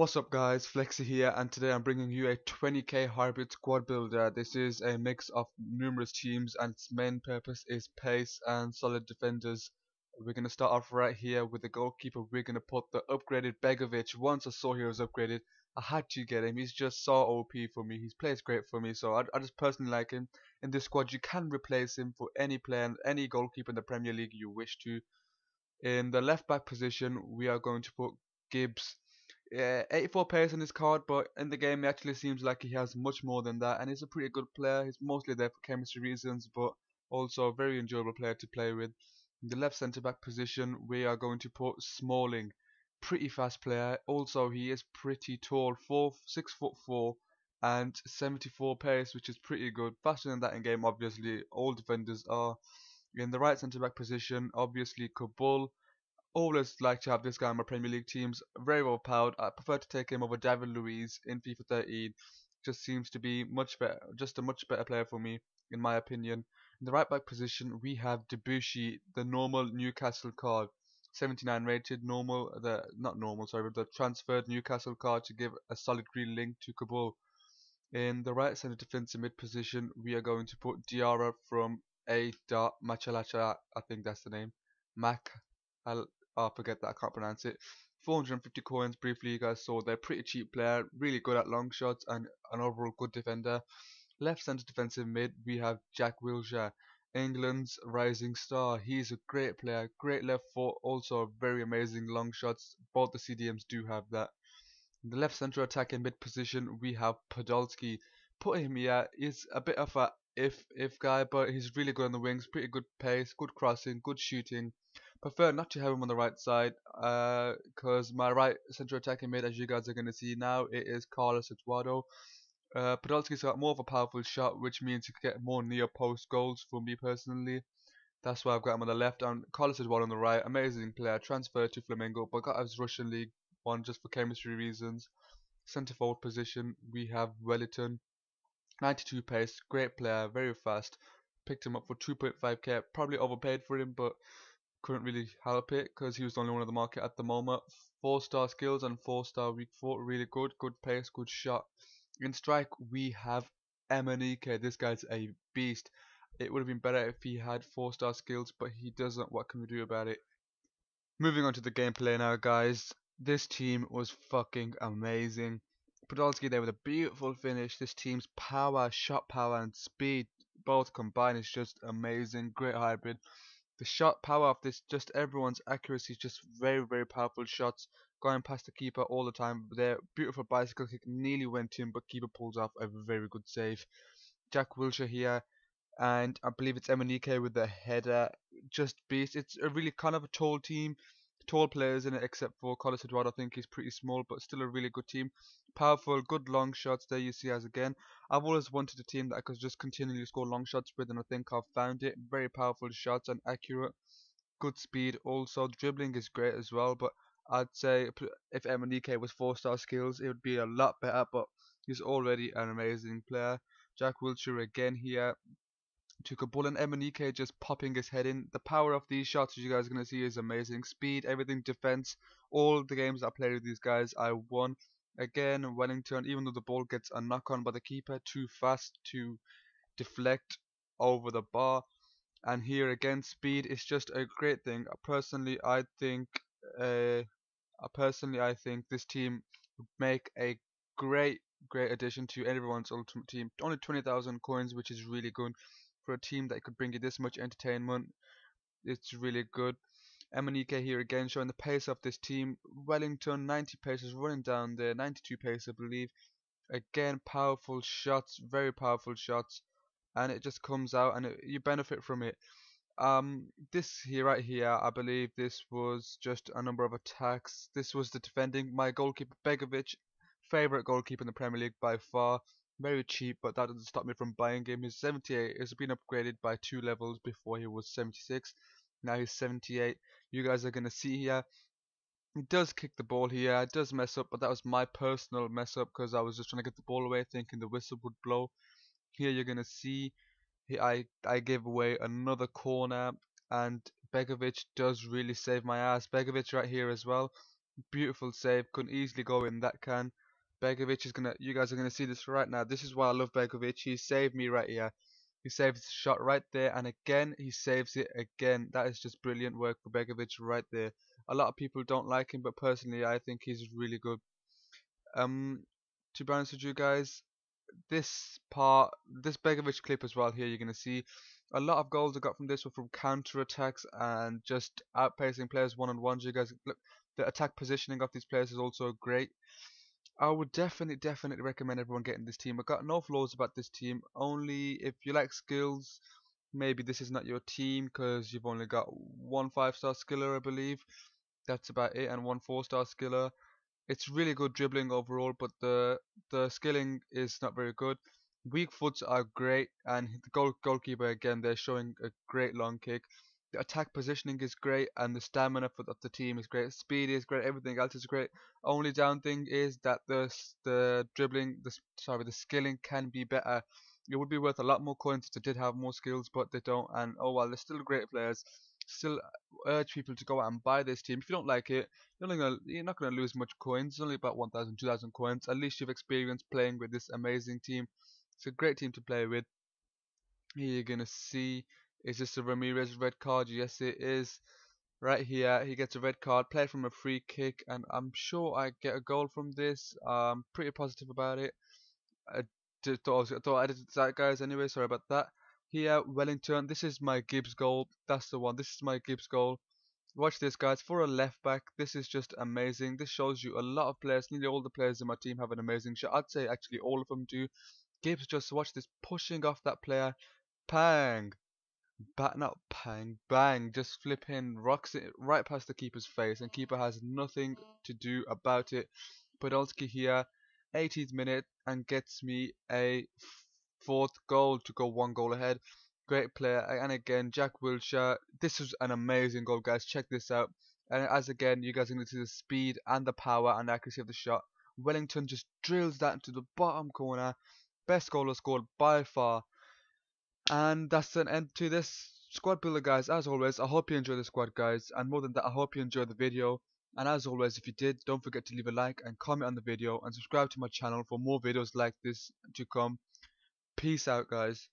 What's up guys, Flexi here and today I'm bringing you a 20k hybrid squad builder. This is a mix of numerous teams and its main purpose is pace and solid defenders. We're going to start off right here with the goalkeeper. We're going to put the upgraded Begovic. Once I saw he was upgraded, I had to get him. He's just so OP for me. He plays great for me, so I, I just personally like him. In this squad, you can replace him for any player, any goalkeeper in the Premier League you wish to. In the left back position, we are going to put Gibbs yeah, 84 pace on his card, but in the game, he actually seems like he has much more than that, and he's a pretty good player. He's mostly there for chemistry reasons, but also a very enjoyable player to play with. In the left centre back position, we are going to put Smalling, pretty fast player. Also, he is pretty tall, four, six foot four, and 74 pace, which is pretty good. Faster than that in game, obviously. All defenders are. In the right centre back position, obviously Kaboul always like to have this guy in my Premier League teams. Very well powered. I prefer to take him over David Luiz in FIFA 13. Just seems to be much better, just a much better player for me, in my opinion. In the right back position, we have Debuchy, the normal Newcastle card. 79 rated, normal, uh, the not normal, sorry, but the transferred Newcastle card to give a solid green link to Kaboul. In the right centre defensive mid position, we are going to put Diarra from A. Machalacha, I think that's the name. Mac I oh, forget that I can't pronounce it. 450 coins briefly you guys saw they're pretty cheap player really good at long shots and an overall good defender left centre defensive mid we have Jack Wilshere England's rising star. He's a great player great left foot also very amazing long shots. Both the CDMs do have that. In the left centre attacking mid position we have Podolski. Put him here, he's a bit of a if if guy but he's really good on the wings pretty good pace good crossing good shooting. Prefer not to have him on the right side because uh, my right central attacking mid, as you guys are going to see now, it is Carlos Eduardo. Uh, Podolski's got more of a powerful shot, which means he can get more near post goals for me personally. That's why I've got him on the left and Carlos is one on the right. Amazing player, transferred to Flamengo, but got his Russian League one just for chemistry reasons. Centre forward position, we have Welliton. 92 pace, great player, very fast. Picked him up for 2.5k, probably overpaid for him, but couldn't really help it because he was the only one on the market at the moment. Four star skills and four star weak foot, really good, good pace, good shot. In strike, we have Emenike. This guy's a beast. It would have been better if he had four star skills, but he doesn't. What can we do about it? Moving on to the gameplay now, guys. This team was fucking amazing. Podolski there with a beautiful finish. This team's power, shot power, and speed both combined is just amazing. Great hybrid the shot power of this just everyone's accuracy is just very very powerful shots going past the keeper all the time. Their beautiful bicycle kick nearly went in but keeper pulls off a very good save. Jack Wilshere here and I believe it's Emenike with the header. Just beast. It's a really kind of a tall team tall players in it except for Carlos Eduardo I think he's pretty small but still a really good team. Powerful good long shots there you see as again. I've always wanted a team that I could just continually score long shots with and I think I've found it. Very powerful shots and accurate good speed also. Dribbling is great as well but I'd say if Emenike was 4 star skills it would be a lot better but he's already an amazing player. Jack Wilshere again here to Kaboul and Emenike just popping his head in. The power of these shots, as you guys are going to see, is amazing. Speed, everything, defense. All the games I played with these guys, I won. Again, Welliton, even though the ball gets a knock on by the keeper, too fast to deflect over the bar. And here again, speed is just a great thing. Personally, I think, uh, personally, I think this team would make a great, great addition to everyone's ultimate team. Only 20,000 coins, which is really good for a team that could bring you this much entertainment. It's really good. Emenike here again showing the pace of this team. Welliton 90 paces running down there, 92 pace I believe. Again powerful shots, very powerful shots and it just comes out and it, you benefit from it. Um, this here right here, I believe this was just a number of attacks. This was the defending my goalkeeper Begovic, favorite goalkeeper in the Premier League by far very cheap, but that doesn't stop me from buying him. He's 78. He's been upgraded by two levels before he was 76. Now he's 78. You guys are gonna see here. He does kick the ball here, it does mess up, but that was my personal mess up because I was just trying to get the ball away thinking the whistle would blow. Here you're going to see I, I gave away another corner and Begovic does really save my ass. Begovic right here as well. Beautiful save, couldn't easily go in that can. Begovic is gonna, you guys are gonna see this right now. This is why I love Begovic. He saved me right here. He saves the shot right there, and again he saves it again. That is just brilliant work for Begovic right there. A lot of people don't like him, but personally I think he's really good. Um, to be honest with you guys, this part, this Begovic clip as well here, you're to see a lot of goals I got from this were from counter attacks and just outpacing players one on ones. You guys look, the attack positioning of these players is also great. I would definitely, definitely recommend everyone getting this team. I've got no flaws about this team. Only if you like skills, maybe this is not your team because you've only got one five star skiller, I believe. That's about it, and one four star skiller it's really good dribbling overall, but the the skilling is not very good. Weak foots are great, and the goal, goalkeeper again they're showing a great long kick. The attack positioning is great, and the stamina for, of the team is great. Speed is great. Everything else is great. Only down thing is that the the dribbling, the sorry, the skilling can be better. It would be worth a lot more coins if they did have more skills, but they don't. And oh well, they're still great players still urge people to go out and buy this team. If you don't like it, you're not gonna you're not gonna lose much coins. It's only about 1,000, 2,000 coins. At least you've experienced playing with this amazing team. It's a great team to play with. Here you're gonna see is this a Ramirez red card? Yes, it is. Right here, he gets a red card, played from a free kick, and I'm sure I get a goal from this. I'm pretty positive about it. I thought I, thought I edited that, guys. Anyway, sorry about that. Here, Welliton, this is my Gibbs goal. That's the one. This is my Gibbs goal. Watch this, guys. For a left back, this is just amazing. This shows you a lot of players. Nearly all the players in my team have an amazing shot. I'd say actually all of them do. Gibbs just watch this pushing off that player. Pang. Bat not pang. Bang. Just flipping rocks it right past the keeper's face, and keeper has nothing to do about it. Podolski here, 18th minute, and gets me a fourth goal to go one goal ahead. Great player, and again, Jack Wilshere. This is an amazing goal, guys. Check this out. And as again, you guys are going to see the speed and the power and accuracy of the shot. Welliton just drills that into the bottom corner. Best goal scored by far. And that's an end to this squad builder, guys. As always, I hope you enjoy the squad, guys. And more than that, I hope you enjoyed the video. And as always, if you did, don't forget to leave a like and comment on the video and subscribe to my channel for more videos like this to come. Peace out, guys.